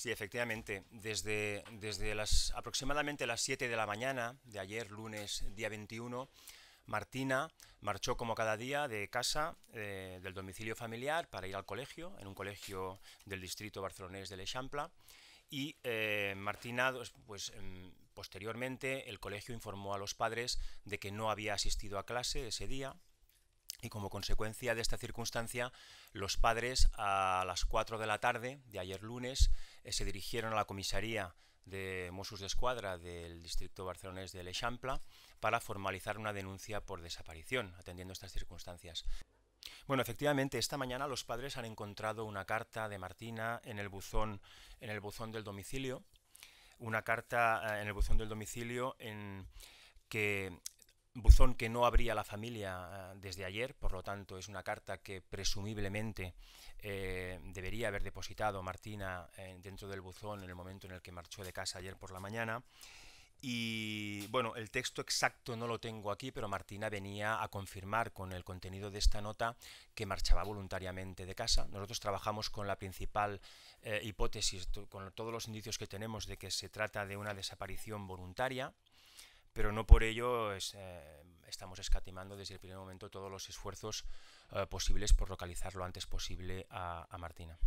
Sí, efectivamente. Desde, desde las, aproximadamente las 7 de la mañana de ayer, lunes día 21, Martina marchó como cada día de casa, eh, del domicilio familiar, para ir al colegio, en un colegio del distrito barcelonés de l'Eixample. Y eh, Martina, pues, pues em, posteriormente, el colegio informó a los padres de que no había asistido a clase ese día, y como consecuencia de esta circunstancia, los padres a las 4 de la tarde de ayer lunes se dirigieron a la comisaría de Mossos de Escuadra del distrito barcelonés de l'Eixample para formalizar una denuncia por desaparición, atendiendo estas circunstancias. Bueno, efectivamente, esta mañana los padres han encontrado una carta de Martina en el buzón, en el buzón del domicilio, una carta eh, en el buzón del domicilio en que buzón que no abría la familia eh, desde ayer, por lo tanto es una carta que presumiblemente eh, debería haber depositado Martina eh, dentro del buzón en el momento en el que marchó de casa ayer por la mañana. Y bueno, el texto exacto no lo tengo aquí, pero Martina venía a confirmar con el contenido de esta nota que marchaba voluntariamente de casa. Nosotros trabajamos con la principal hipótesis, con todos los indicios que tenemos de que se trata de una desaparición voluntaria pero no por ello eh, estamos escatimando desde el primer momento todos los esfuerzos eh, posibles por localizar lo antes posible a Martina.